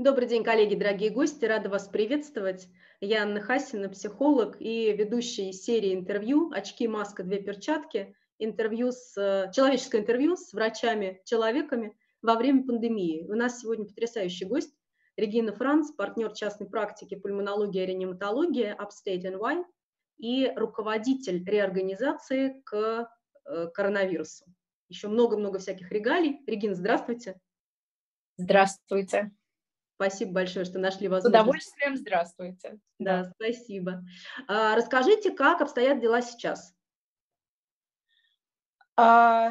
Добрый день, коллеги, дорогие гости. Рада вас приветствовать. Я Анна Хасина, психолог и ведущая серии интервью «Очки, маска, две перчатки». Интервью с, человеческое интервью с врачами-человеками во время пандемии. У нас сегодня потрясающий гость Регина Франц, партнер частной практики пульмонология и реаниматология Upstate NY и руководитель реорганизации к э, коронавирусу. Еще много-много всяких регалий. Регина, здравствуйте. Здравствуйте. Спасибо большое, что нашли возможность. С удовольствием здравствуйте. Да, да. спасибо. А, расскажите, как обстоят дела сейчас? А,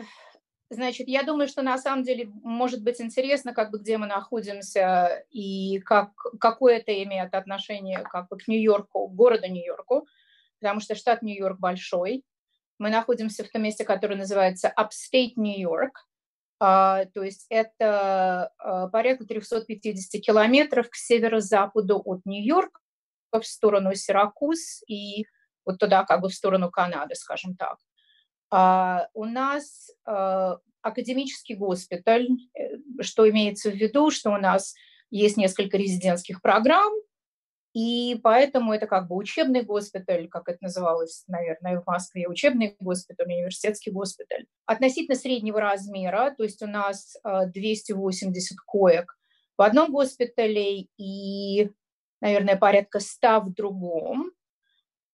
значит, я думаю, что на самом деле может быть интересно, как бы где мы находимся и как, какое это имеет отношение как бы к Нью-Йорку, городу Нью-Йорку, потому что штат Нью-Йорк большой. Мы находимся в том месте, которое называется Upstate Нью-Йорк. А, то есть это а, порядка 350 километров к северо-западу от Нью-Йорка в сторону Сиракуз и вот туда как бы в сторону Канады, скажем так. А, у нас академический госпиталь, э, что имеется в виду, что у нас есть несколько резидентских программ, и поэтому это как бы учебный госпиталь, как это называлось, наверное, в Москве, учебный госпиталь, университетский госпиталь. Относительно среднего размера, то есть у нас 280 э, коек в одном госпитале и, наверное, порядка 100 в другом.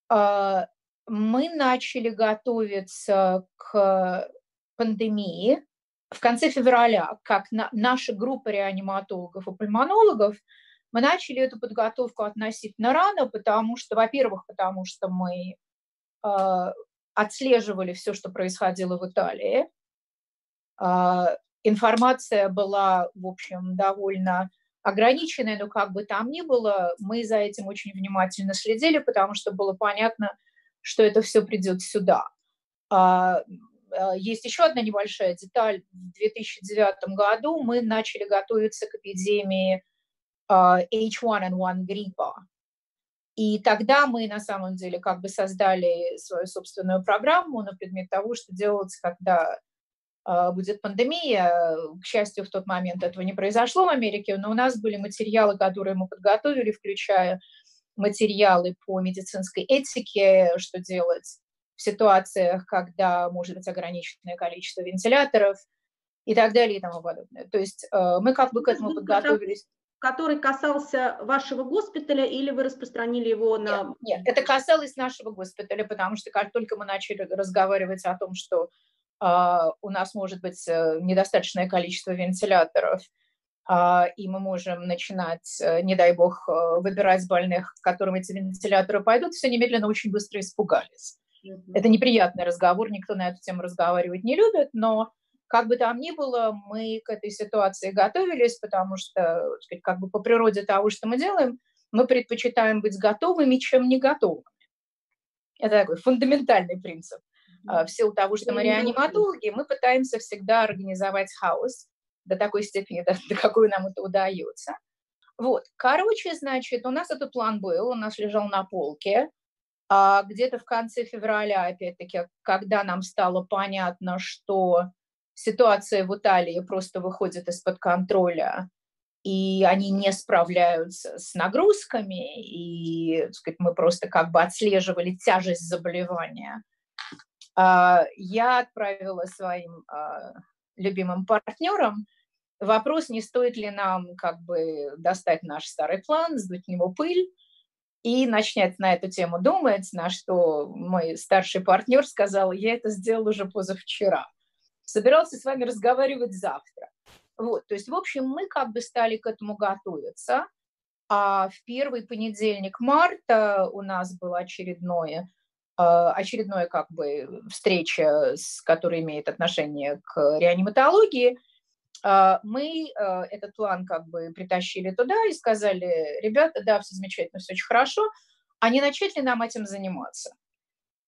А, мы начали готовиться к пандемии в конце февраля, как наша группа реаниматологов и пульмонологов – мы начали эту подготовку относительно рано, потому что, во-первых, потому что мы э, отслеживали все, что происходило в Италии. Э, информация была, в общем, довольно ограниченная, но как бы там ни было, мы за этим очень внимательно следили, потому что было понятно, что это все придет сюда. Есть еще одна небольшая деталь. В 2009 году мы начали готовиться к эпидемии H1N1 гриппа. И тогда мы на самом деле как бы создали свою собственную программу на предмет того, что делать, когда uh, будет пандемия. К счастью, в тот момент этого не произошло в Америке, но у нас были материалы, которые мы подготовили, включая материалы по медицинской этике, что делать в ситуациях, когда может быть ограниченное количество вентиляторов и так далее и тому подобное. То есть uh, мы как бы к этому подготовились который касался вашего госпиталя, или вы распространили его на... Нет, нет, это касалось нашего госпиталя, потому что как только мы начали разговаривать о том, что э, у нас может быть э, недостаточное количество вентиляторов, э, и мы можем начинать, э, не дай бог, э, выбирать больных, к которым эти вентиляторы пойдут, все немедленно очень быстро испугались. Mm-hmm. Это неприятный разговор, никто на эту тему разговаривать не любит, но как бы там ни было, мы к этой ситуации готовились, потому что, сказать, как бы по природе того, что мы делаем, мы предпочитаем быть готовыми, чем не готовыми. Это такой фундаментальный принцип. А, в силу того, что мы реаниматологи, мы пытаемся всегда организовать хаос до такой степени, до, до какой нам это удается. Вот, короче, значит, у нас этот план был, у нас лежал на полке. А где-то в конце февраля, опять-таки, когда нам стало понятно, что ситуация в Италии просто выходит из-под контроля, и они не справляются с нагрузками, и сказать, мы просто как бы отслеживали тяжесть заболевания. А, я отправила своим а, любимым партнерам вопрос, не стоит ли нам как бы достать наш старый план, сдуть в него пыль, и начать на эту тему думать, на что мой старший партнер сказал, я это сделал уже позавчера собирался с вами разговаривать завтра. Вот, то есть, в общем, мы как бы стали к этому готовиться. А в первый понедельник марта у нас было очередное, а, очередное как бы встреча, с, которая имеет отношение к реаниматологии. А, мы а, этот план как бы притащили туда и сказали, ребята, да, все замечательно, все очень хорошо, а не начать ли нам этим заниматься?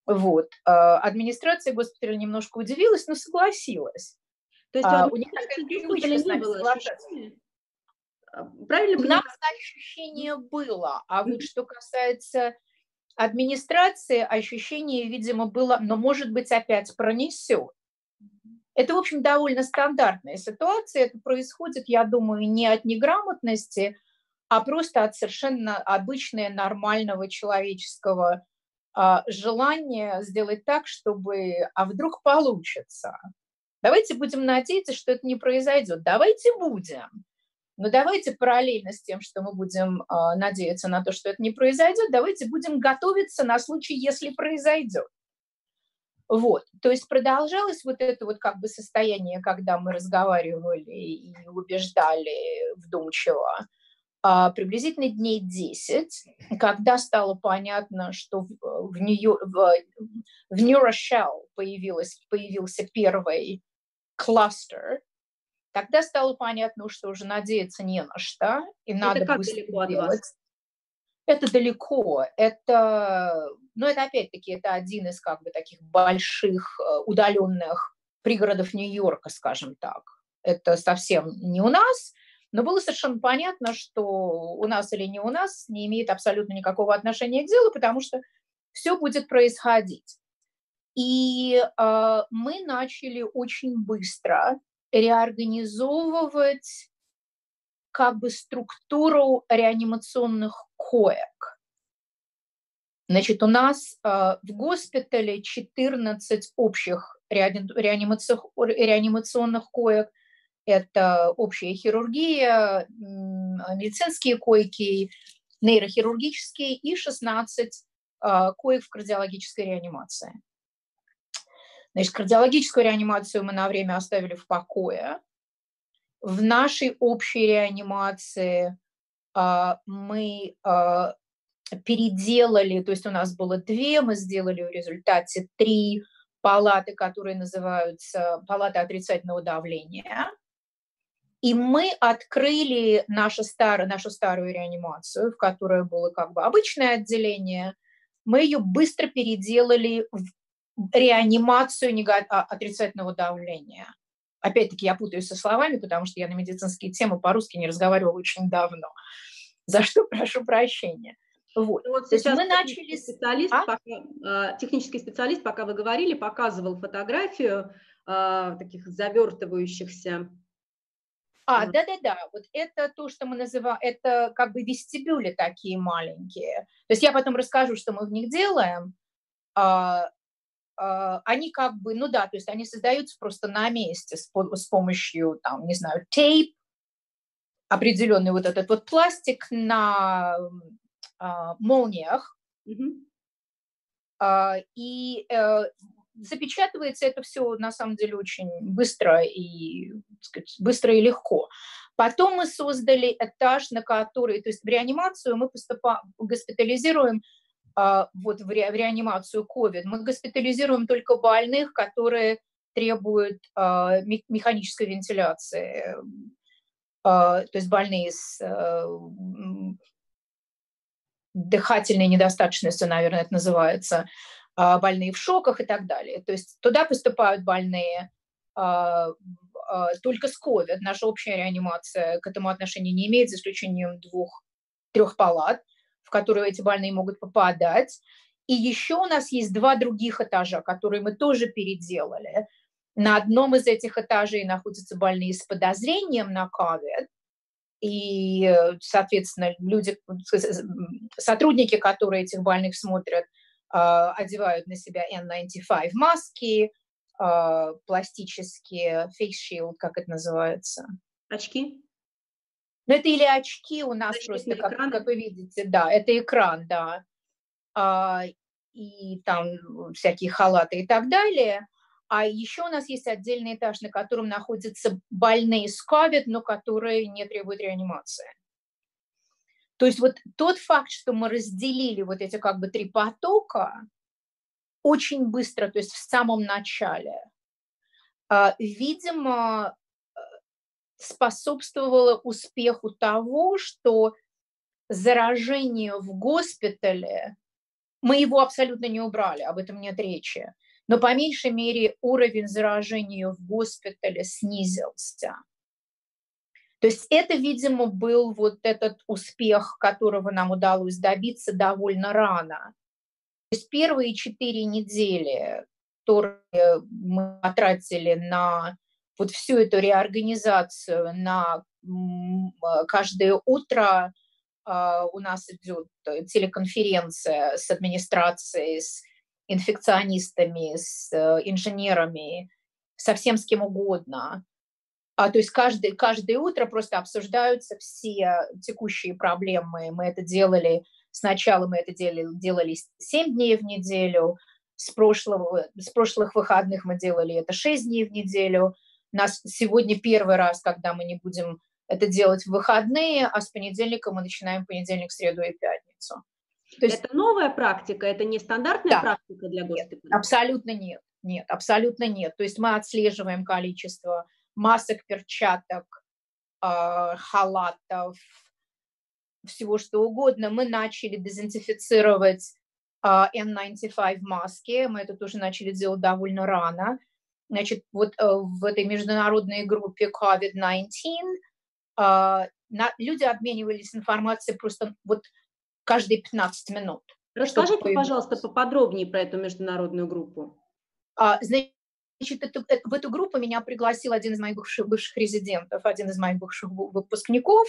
Вот. А, администрация госпиталя немножко удивилась, но согласилась. То есть а, у них такая привычка не было а, Правильно? У нас ощущение было, а вот что касается администрации, ощущение, видимо, было, но, может быть, опять пронесет. Это, в общем, довольно стандартная ситуация. Это происходит, я думаю, не от неграмотности, а просто от совершенно обычного нормального человеческого а, желания сделать так, чтобы, а вдруг получится. Давайте будем надеяться, что это не произойдет. Давайте будем. Но давайте параллельно с тем, что мы будем э, надеяться на то, что это не произойдет, давайте будем готовиться на случай, если произойдет. Вот, то есть продолжалось вот это вот как бы состояние, когда мы разговаривали и убеждали вдумчиво, а, приблизительно дней 10, когда стало понятно, что в, в, Нью, в, в появилась, появился первый кластер, тогда стало понятно, что уже надеяться не на что, и это надо как быстро далеко делать. Это далеко, это, ну это опять-таки, это один из как бы таких больших э, удаленных пригородов Нью-Йорка, скажем так. Это совсем не у нас, но было совершенно понятно, что у нас или не у нас не имеет абсолютно никакого отношения к делу, потому что все будет происходить. И э, мы начали очень быстро реорганизовывать как бы структуру реанимационных коек. Значит, у нас э, в госпитале 14 общих реанимационных коек. Это общая хирургия, медицинские койки, нейрохирургические и 16 э, коек в кардиологической реанимации. Значит, кардиологическую реанимацию мы на время оставили в покое. В нашей общей реанимации а, мы а, переделали, то есть у нас было две, мы сделали в результате три палаты, которые называются палаты отрицательного давления. И мы открыли нашу старую, нашу старую реанимацию, в которой было как бы обычное отделение. Мы ее быстро переделали в реанимацию а, отрицательного давления. Опять-таки, я путаюсь со словами, потому что я на медицинские темы по-русски не разговаривала очень давно. За что прошу прощения. Вот. Ну, вот сейчас мы начали... Специалист, а? пока, а, технический специалист, пока вы говорили, показывал фотографию а, таких завертывающихся а, да-да-да, вот это то, что мы называем, это как бы вестибюли такие маленькие. То есть я потом расскажу, что мы в них делаем. А, а, они как бы, ну да, то есть они создаются просто на месте с, с помощью, там, не знаю, тейп, определенный вот этот вот пластик на а, молниях, mm-hmm. и э, запечатывается это все на самом деле очень быстро и сказать, быстро и легко. Потом мы создали этаж, на который, то есть в реанимацию мы госпитализируем а, вот в, ре, в реанимацию COVID. Мы госпитализируем только больных, которые требуют а, механической вентиляции, а, то есть больные с дыхательной недостаточностью, наверное, это называется, больные в шоках и так далее. То есть туда поступают больные только с COVID. Наша общая реанимация к этому отношения не имеет, за исключением двух-трех палат – в которую эти больные могут попадать. И еще у нас есть два других этажа, которые мы тоже переделали. На одном из этих этажей находятся больные с подозрением на COVID, и, соответственно, люди, сотрудники, которые этих больных смотрят, а, одевают на себя N95 маски, а, пластические face shield, как это называется. Очки? Но это или очки у нас Защитный просто, как, как вы видите, да, это экран, да, а, и там всякие халаты и так далее. А еще у нас есть отдельный этаж, на котором находятся больные с COVID, но которые не требуют реанимации. То есть вот тот факт, что мы разделили вот эти как бы три потока очень быстро, то есть в самом начале, а, видимо, способствовало успеху того, что заражение в госпитале, мы его абсолютно не убрали, об этом нет речи, но по меньшей мере уровень заражения в госпитале снизился. То есть это, видимо, был вот этот успех, которого нам удалось добиться довольно рано. То есть первые четыре недели, которые мы потратили на вот всю эту реорганизацию на каждое утро у нас идет телеконференция с администрацией, с инфекционистами, с э, инженерами, совсем с кем угодно. А, то есть каждый, каждое утро просто обсуждаются все текущие проблемы. Мы это делали, сначала мы это делали, делали 7 дней в неделю, с, прошлого, с прошлых выходных мы делали это 6 дней в неделю. У нас сегодня первый раз, когда мы не будем это делать в выходные, а с понедельника мы начинаем понедельник, среду и пятницу. То есть... Это новая практика, это не стандартная да. практика для госпиталя? Нет, абсолютно нет, нет, абсолютно нет. То есть мы отслеживаем количество масок, перчаток, э, халатов, всего что угодно. Мы начали дезинфицировать э, N95 маски, мы это тоже начали делать довольно рано. Значит, вот э, в этой международной группе COVID-19 э, люди обменивались информацией просто вот каждые 15 минут. Расскажите, пожалуйста, поподробнее про эту международную группу. А, значит, это, это, в эту группу меня пригласил один из моих бывших, бывших резидентов, один из моих бывших выпускников.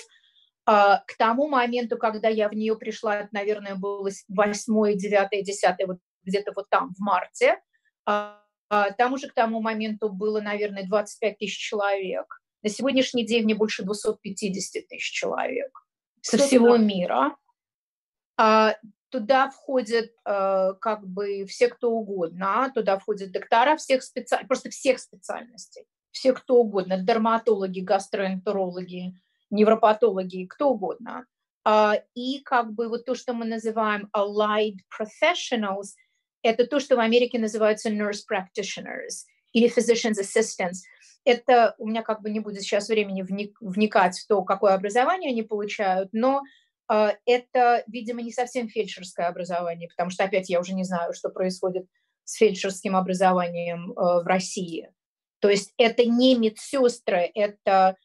А, к тому моменту, когда я в нее пришла, это, наверное, было 8, 9, 10, вот где-то вот там, в марте. А, а, там уже к тому моменту было, наверное, 25 тысяч человек. На сегодняшний день мне больше 250 тысяч человек со всего мира. А, туда входят э, как бы все, кто угодно, туда входят доктора всех специ... просто всех специальностей, все, кто угодно, дерматологи, гастроэнтерологи, невропатологи, кто угодно. А, и как бы вот то, что мы называем allied professionals, это то, что в Америке называется nurse practitioners или physician's assistants. Это у меня как бы не будет сейчас времени вникать в то, какое образование они получают, но а, это, видимо, не совсем фельдшерское образование, потому что, опять, я уже не знаю, что происходит с фельдшерским образованием а, в России. То есть это не медсестры, это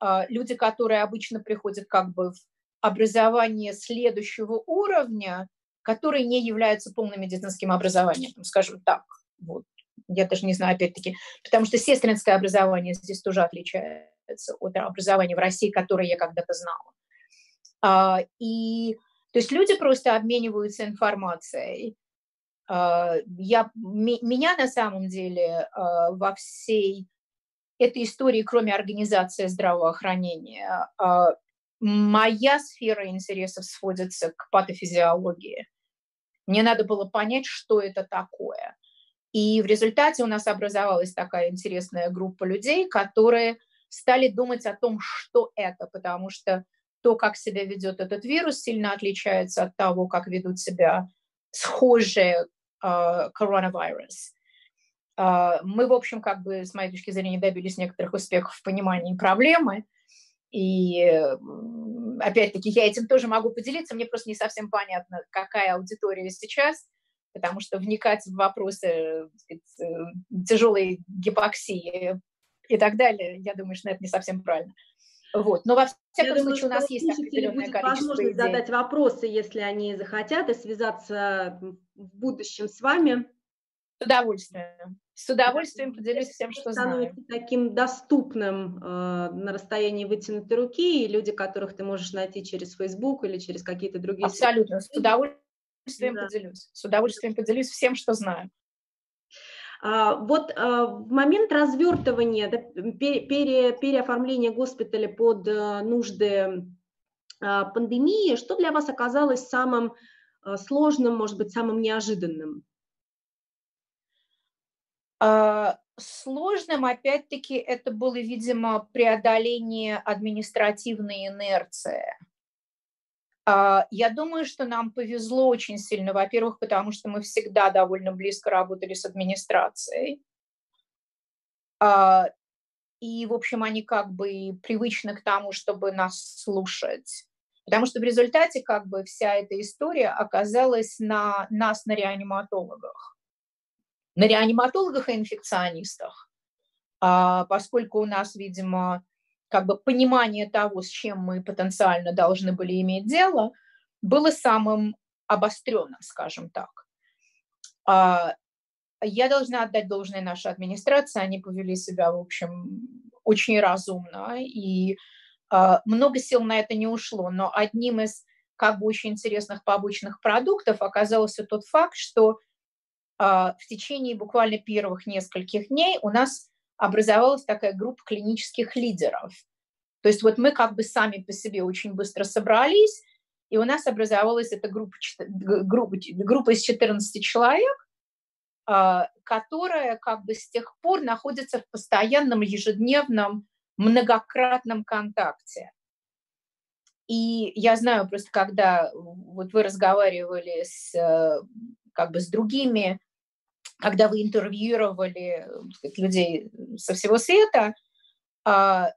а, люди, которые обычно приходят как бы в образование следующего уровня, которые не являются полным медицинским образованием, скажем так. Вот. Я даже не знаю, опять-таки, потому что сестринское образование здесь тоже отличается от образования в России, которое я когда-то знала. А, и то есть люди просто обмениваются информацией. А, я, меня на самом деле а, во всей этой истории, кроме организации здравоохранения, моя сфера интересов сводится к патофизиологии. Мне надо было понять, что это такое. И в результате у нас образовалась такая интересная группа людей, которые стали думать о том, что это, потому что то, как себя ведет этот вирус, сильно отличается от того, как ведут себя схожие uh, коронавирус. Uh, мы, в общем, как бы, с моей точки зрения, добились некоторых успехов в понимании проблемы. И, опять-таки, я этим тоже могу поделиться. Мне просто не совсем понятно, какая аудитория сейчас, потому что вникать в вопросы сказать, тяжелой гипоксии и так далее, я думаю, что это не совсем правильно. Вот. Но во всяком Я случае думаю, у нас есть определенное количество возможность идей. задать вопросы, если они захотят, и связаться в будущем с вами. С удовольствием. С удовольствием поделюсь всем, что знаю. таким доступным э, на расстоянии вытянутой руки, и люди, которых ты можешь найти через Facebook или через какие-то другие... Абсолютно. С удовольствием да. поделюсь. С удовольствием поделюсь всем, что знаю. А, вот а, в момент развертывания, пере, переоформления госпиталя под э, нужды а, пандемии, что для вас оказалось самым сложным, может быть, самым неожиданным? Сложным, опять-таки, это было, видимо, преодоление административной инерции. А, я думаю, что нам повезло очень сильно, во-первых, потому что мы всегда довольно близко работали с администрацией. А, и, в общем, они как бы привычны к тому, чтобы нас слушать. Потому что в результате как бы вся эта история оказалась на нас, на реаниматологах. На реаниматологах и инфекционистах. А, поскольку у нас, видимо, как бы понимание того, с чем мы потенциально должны были иметь дело, было самым обостренным, скажем так. А, я должна отдать должное нашей администрации, они повели себя, в общем, очень разумно, и а, много сил на это не ушло, но одним из как бы очень интересных побочных продуктов оказался тот факт, что в течение буквально первых нескольких дней у нас образовалась такая группа клинических лидеров. То есть вот мы как бы сами по себе очень быстро собрались, и у нас образовалась эта группа, группа, группа из 14 человек, а, которая как бы с тех пор находится в постоянном ежедневном многократном контакте. И я знаю просто, когда вот вы разговаривали с, э, как бы с другими, когда вы интервьюировали сказать, людей со всего света, а,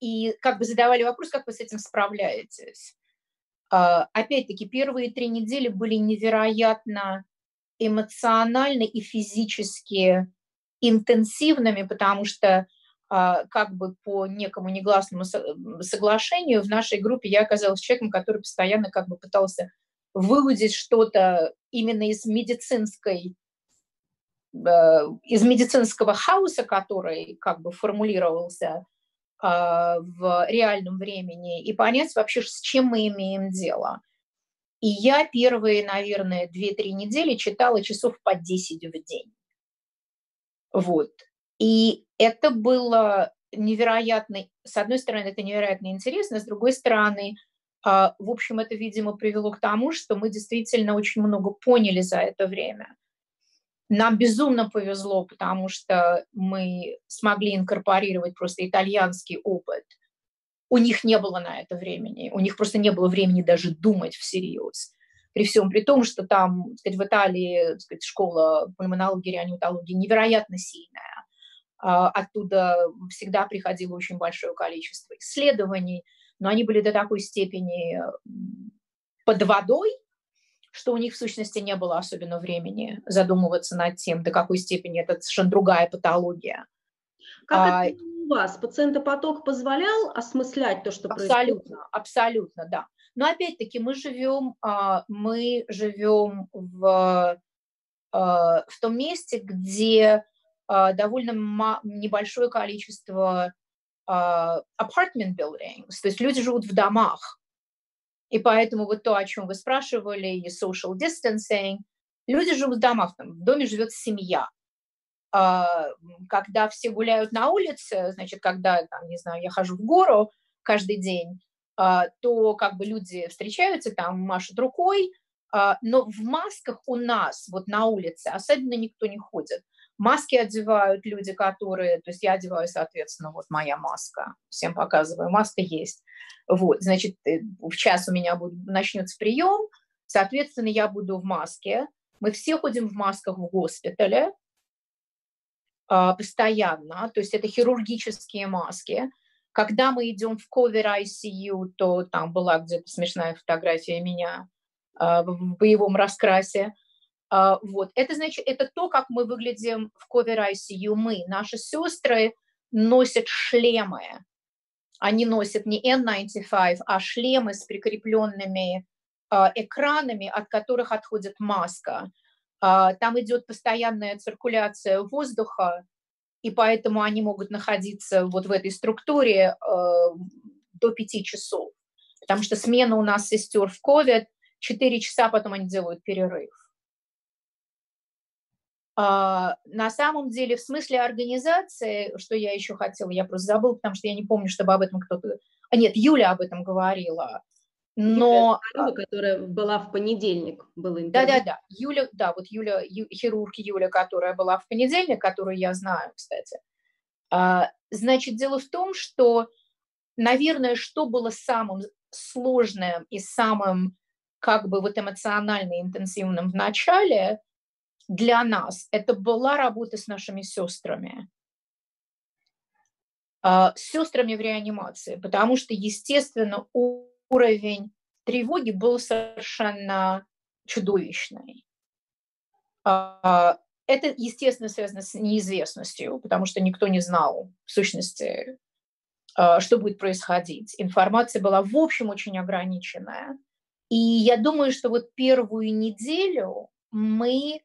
и как бы задавали вопрос, как вы с этим справляетесь. А, опять-таки, первые три недели были невероятно эмоционально и физически интенсивными, потому что а, как бы по некому негласному соглашению в нашей группе я оказалась человеком, который постоянно как бы пытался выудить что-то именно из медицинской э, из медицинского хаоса, который как бы формулировался а, в реальном времени, и понять вообще, с чем мы имеем дело. И я первые, наверное, 2-3 недели читала часов по 10 в день. Вот. И это было невероятно, с одной стороны, это невероятно интересно, с другой стороны, а, в общем, это, видимо, привело к тому, что мы действительно очень много поняли за это время. Нам безумно повезло, потому что мы смогли инкорпорировать просто итальянский опыт. У них не было на это времени, у них просто не было времени даже думать всерьез. При всем при том, что там, так сказать, в Италии так сказать, школа пульмонологии реаниматологии невероятно сильная. А, оттуда всегда приходило очень большое количество исследований, но они были до такой степени под водой, что у них в сущности не было особенно времени задумываться над тем, до какой степени это совершенно другая патология. Как а, это у вас? Пациентопоток позволял осмыслять то, что абсолютно, происходит? Абсолютно, да. Но опять-таки мы живем, а, мы живем в, а, в том месте, где довольно небольшое количество apartment buildings, то есть люди живут в домах. И поэтому вот то, о чем вы спрашивали, и social distancing, люди живут в домах, там, в доме живет семья. Когда все гуляют на улице, значит, когда, там, не знаю, я хожу в гору каждый день, то как бы люди встречаются, там машут рукой, но в масках у нас вот на улице особенно никто не ходит. Маски одевают люди, которые, то есть я одеваю, соответственно, вот моя маска, всем показываю, маска есть. Вот, значит, э, в час у меня будет, начнется прием, соответственно, я буду в маске. Мы все ходим в масках в госпитале а, постоянно, то есть это хирургические маски. Когда мы идем в COVID ICU, то там была где-то смешная фотография меня а, в боевом раскрасе. А, вот. Это значит, это то, как мы выглядим в COVID ICU. Мы, наши сестры, носят шлемы. Они носят не N95, а шлемы с прикрепленными а, экранами, от которых отходит маска. А, там идет постоянная циркуляция воздуха, и поэтому они могут находиться вот в этой структуре до 5 часов. Потому что смена у нас сестер в COVID, 4 часа потом они делают перерыв. А, на самом деле, в смысле организации, что я еще хотела, я просто забыла, потому что я не помню, чтобы об этом кто-то... А нет, Юля об этом говорила. Но... Юля, которая была в понедельник, было Да-да-да, Юля, да, вот Юля, ю, хирург Юля, которая была в понедельник, которую я знаю, кстати. А, значит, дело в том, что, наверное, что было самым сложным и самым как бы вот эмоционально интенсивным в начале, для нас это была работа с нашими сестрами, а, с сестрами в реанимации, потому что, естественно, уровень тревоги был совершенно чудовищный. А, это, естественно, связано с неизвестностью, потому что никто не знал, в сущности, а, что будет происходить. Информация была, в общем, очень ограниченная. И я думаю, что вот первую неделю мы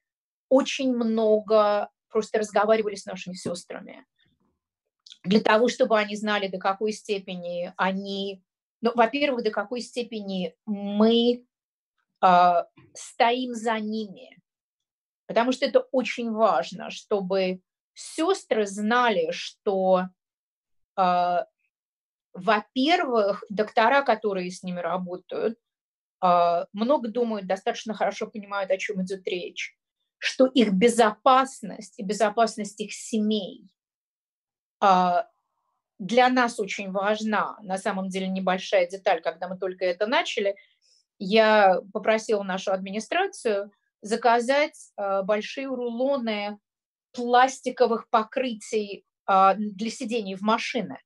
очень много просто разговаривали с нашими сестрами. Для того, чтобы они знали, до какой степени они ну, во-первых, до какой степени мы э, стоим за ними, потому что это очень важно, чтобы сестры знали, что, э, во-первых, доктора, которые с ними работают, э, много думают, достаточно хорошо понимают, о чем идет речь, что их безопасность и безопасность их семей э, для нас очень важна. На самом деле небольшая деталь, когда мы только это начали, я попросила нашу администрацию заказать э, большие рулоны пластиковых покрытий э, для сидений в машины.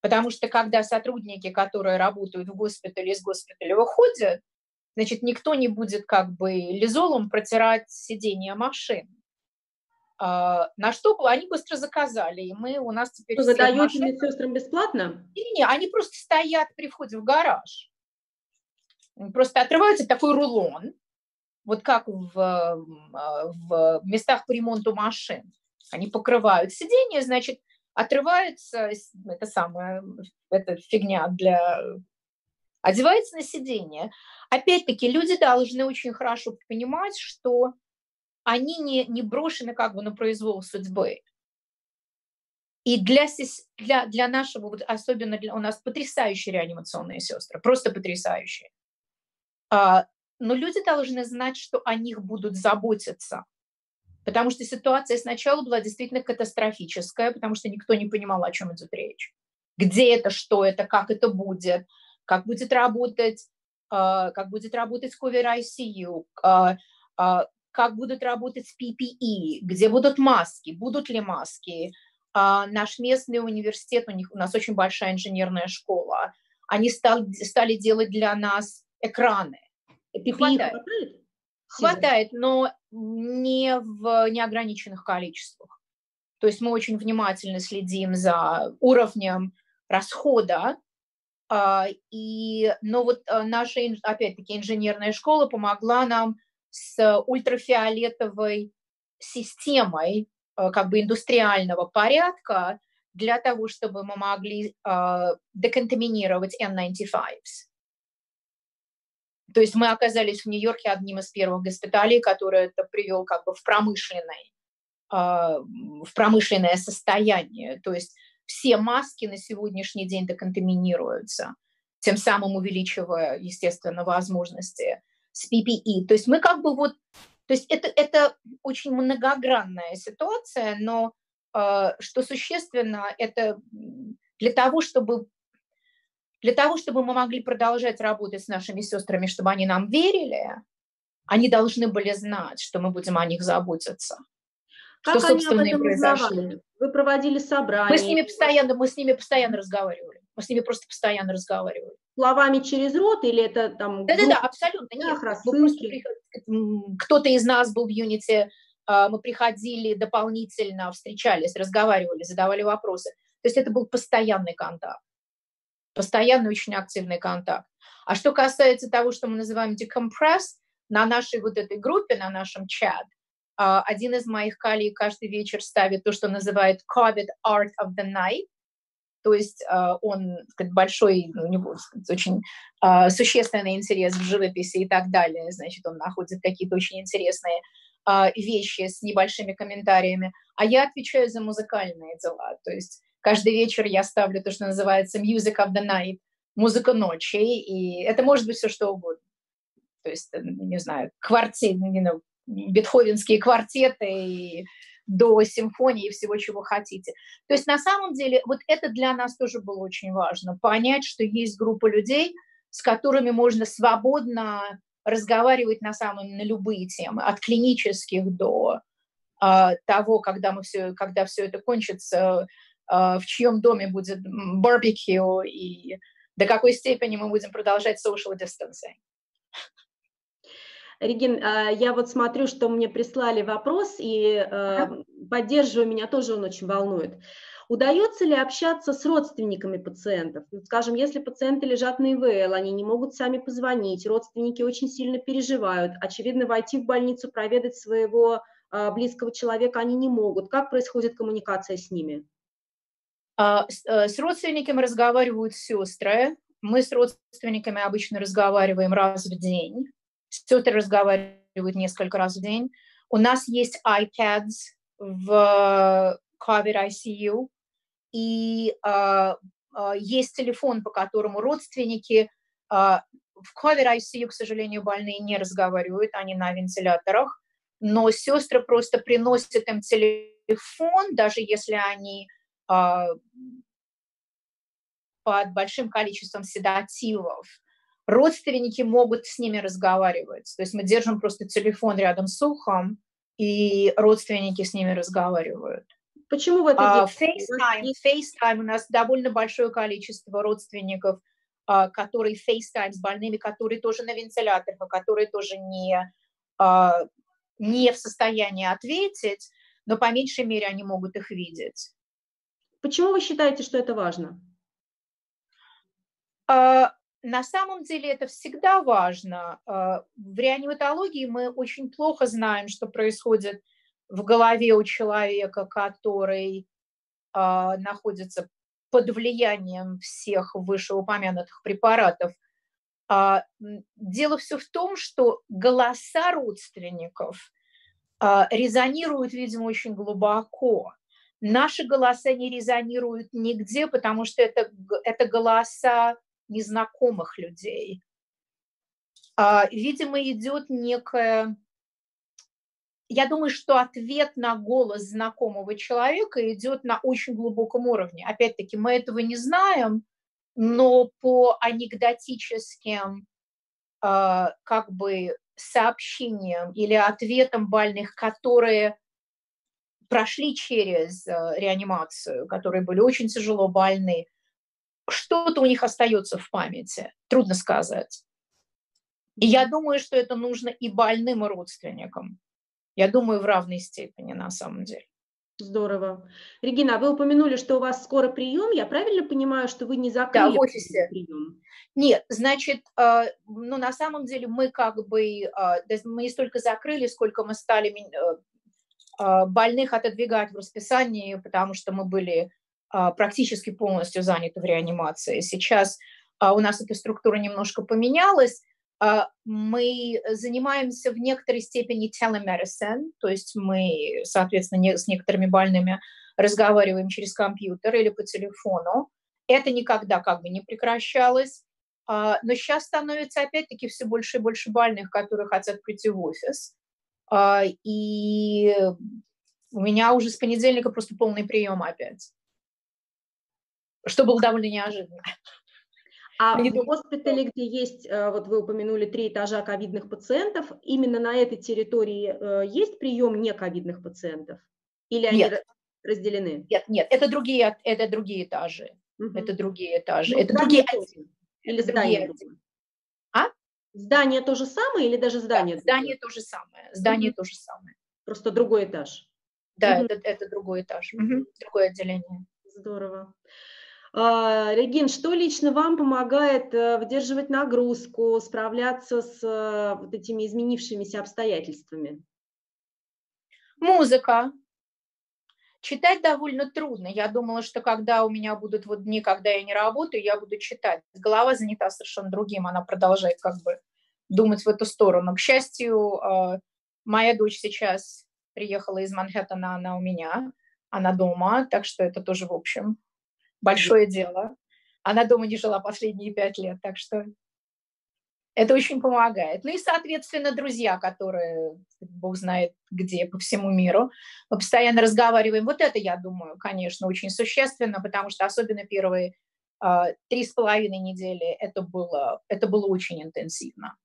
Потому что когда сотрудники, которые работают в госпитале, из госпиталя выходят, значит, никто не будет как бы лизолом протирать сиденье машин. А, на что они быстро заказали, и мы у нас теперь... Вы даете медсестрам бесплатно? Не, не, они просто стоят при входе в гараж. Просто отрывается такой рулон, вот как в, в местах по ремонту машин. Они покрывают сиденье, значит, отрывается, это самая, эта фигня для... Одевается на сиденье. Опять-таки, люди должны очень хорошо понимать, что они не, не брошены как бы на произвол судьбы. И для, для, для нашего, вот особенно для, у нас потрясающие реанимационные сестры, просто потрясающие. А, но люди должны знать, что о них будут заботиться. Потому что ситуация сначала была действительно катастрофическая, потому что никто не понимал, о чем идет речь. Где это, что это, как это будет, как будет работать, а, как будет работать COVID ICU, как будут работать с PPE, где будут маски, будут ли маски. А, наш местный университет, у них у нас очень большая инженерная школа, они стали, стали делать для нас экраны. PPE хватает? Хватает, но не в неограниченных количествах. То есть мы очень внимательно следим за уровнем расхода, а, и, но вот а, наша, опять-таки, инженерная школа помогла нам с ультрафиолетовой системой э, как бы индустриального порядка для того, чтобы мы могли э, деконтаминировать N95s. То есть мы оказались в Нью-Йорке одним из первых госпиталей, который это привел как бы в промышленный, э, в промышленное состояние. То есть все маски на сегодняшний день деконтаминируются, тем самым увеличивая, естественно, возможности с PPE. То есть мы как бы вот, то есть это, это очень многогранная ситуация, но э, что существенно, это для того, чтобы для того, чтобы мы могли продолжать работать с нашими сестрами, чтобы они нам верили, они должны были знать, что мы будем о них заботиться. Как что, они об этом произошло. Вы проводили собрания? Мы с ними постоянно, мы с ними постоянно разговаривали. Мы с ними просто постоянно разговаривали словами через рот или это там... Да-да-да, абсолютно. Нет, рассылки. Кто-то из нас был в юните, а, мы приходили дополнительно, встречались, разговаривали, задавали вопросы. То есть это был постоянный контакт. Постоянный, очень активный контакт. А что касается того, что мы называем decompress, на нашей вот этой группе, на нашем чат, один из моих коллег каждый вечер ставит то, что называет COVID Art of the Night, то есть а, он большой, у него очень а, существенный интерес в живописи и так далее, значит, он находит какие-то очень интересные а, вещи с небольшими комментариями, а я отвечаю за музыкальные дела, то есть каждый вечер я ставлю то, что называется music of the night, музыка ночи, и это может быть все что угодно. То есть, не знаю, квартет, you know, бетховенские квартеты и до симфонии и всего, чего хотите. То есть на самом деле вот это для нас тоже было очень важно, понять, что есть группа людей, с которыми можно свободно разговаривать на самом на любые темы, от клинических до э, того, когда мы все, когда все это кончится, э, в чьем доме будет барбекю и до какой степени мы будем продолжать social distancing. Регин, а, я вот смотрю, что мне прислали вопрос, и ага. поддерживаю, меня тоже он очень волнует. Удается ли общаться с родственниками пациентов? Ну, скажем, если пациенты лежат на ИВЛ, они не могут сами позвонить, родственники очень сильно переживают, очевидно, войти в больницу, проведать своего а, близкого человека они не могут. Как происходит коммуникация с ними? А, э, с родственниками разговаривают сестры. Мы с родственниками обычно разговариваем раз в день. Сестры разговаривают несколько раз в день. У нас есть iPads в COVID ICU, и uh, uh, есть телефон, по которому родственники uh, в COVID ICU, к сожалению, больные не разговаривают, они на вентиляторах, но сестры просто приносят им телефон, даже если они под большим количеством седативов, родственники могут с ними разговаривать. То есть мы держим просто телефон рядом с ухом, и родственники с ними разговаривают. Почему в это uh, FaceTime, FaceTime у нас довольно большое количество родственников, uh, которые FaceTime с больными, которые тоже на вентиляторах, которые тоже не, uh, не в состоянии ответить, но по меньшей мере они могут их видеть. Почему вы считаете, что это важно? На самом деле это всегда важно. Uh, в реаниматологии мы очень плохо знаем, что происходит в голове у человека, который uh, находится под влиянием всех вышеупомянутых препаратов. Дело все в том, что голоса родственников резонируют, видимо, очень глубоко. Наши голоса не резонируют нигде, потому что это, это голоса незнакомых людей. А, видимо, идет некая... Я думаю, что ответ на голос знакомого человека идет на очень глубоком уровне. Опять-таки, мы этого не знаем, но по анекдотическим а, как бы сообщениям или ответам больных, которые прошли через э, реанимацию, которые были очень тяжело больны, что-то у них остается в памяти, трудно сказать. И я думаю, что это нужно и больным, и родственникам. Я думаю, в равной степени на самом деле. Здорово. Регина, вы упомянули, что у вас скоро прием. Я правильно понимаю, что вы не закрыли да, в офисе. прием? Нет, значит, э, ну на самом деле мы как бы, э, мы не столько закрыли, сколько мы стали а, больных отодвигать в расписании, потому что мы были а, практически полностью заняты в реанимации. Сейчас а, у нас эта структура немножко поменялась. Мы занимаемся в некоторой степени telemedicine, то есть мы, соответственно, с некоторыми больными разговариваем через компьютер или по телефону. Это никогда как бы не прекращалось. Но сейчас становится опять-таки все больше и больше больных, которые хотят прийти в офис. А, и у меня уже с понедельника просто полный прием опять, что было довольно неожиданно. А в госпитале, где есть, э, вот вы упомянули три этажа ковидных пациентов, именно на этой территории э, есть прием нековидных пациентов? Или они нет. разделены? Нет, нет, это другие, это другие этажи. Угу. Это другие этажи. Ну, это другие... Или здания? А? Здание то же самое или даже здание? Да, здание то же самое. Здание угу. то же самое. Просто другой этаж. Да, угу. это, это другой этаж, угу. другое отделение. Здорово. А, Регин, что лично вам помогает э, выдерживать нагрузку, справляться с э, вот этими изменившимися обстоятельствами? Музыка. Читать довольно трудно. Я думала, что когда у меня будут вот дни, когда я не работаю, я буду читать. Голова занята совершенно другим, она продолжает как бы думать в эту сторону. К счастью, а, моя дочь сейчас приехала из Манхэттена, она у меня, она дома, так что это тоже, в общем, большое дело. Она дома не жила последние пять лет, так что это очень помогает. Ну и, соответственно, друзья, которые, бог знает где, по всему миру. Мы постоянно разговариваем. Вот это, я думаю, конечно, очень существенно, потому что особенно первые а, три с половиной недели это было, это было очень интенсивно.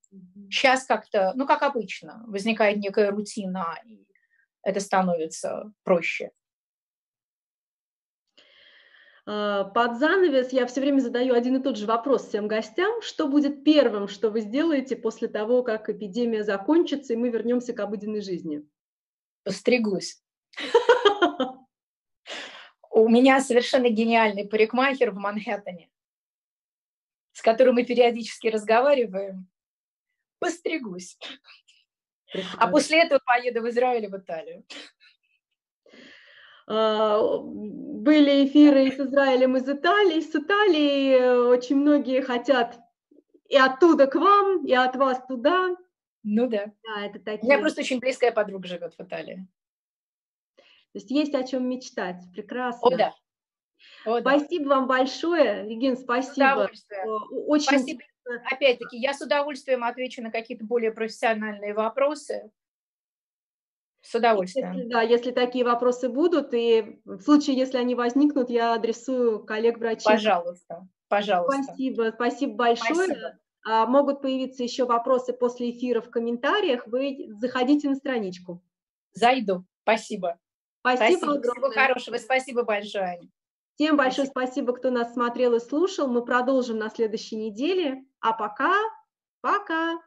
Сейчас как-то, ну, как обычно, возникает некая рутина, и это становится проще. А, под занавес я все время задаю один и тот же вопрос всем гостям. Что будет первым, что вы сделаете после того, как эпидемия закончится, и мы вернемся к обыденной жизни? Постригусь. У меня совершенно гениальный парикмахер в Манхэттене, с которым мы периодически разговариваем. Постригусь. А после этого поеду в Израиль и в Италию. А, были эфиры с Израилем, из Италии. С Италии очень многие хотят и оттуда к вам, и от вас туда. Ну да. Да, это такие... У меня просто очень близкая подруга живет в Италии. То есть есть о чем мечтать. Прекрасно. О, да. О, спасибо да. вам большое, Регин, спасибо. Очень спасибо. Опять-таки, я с удовольствием отвечу на какие-то более профессиональные вопросы. С удовольствием. Если, да, если такие вопросы будут, и в случае, если они возникнут, я адресую коллег-врачей. Пожалуйста, пожалуйста. Спасибо, спасибо большое. Спасибо. А, могут появиться еще вопросы после эфира в комментариях. Вы заходите на страничку. Зайду. Спасибо. Спасибо, спасибо Всего хорошего. Спасибо большое. Всем большое спасибо, кто нас смотрел и слушал. Мы продолжим на следующей неделе. А пока, пока.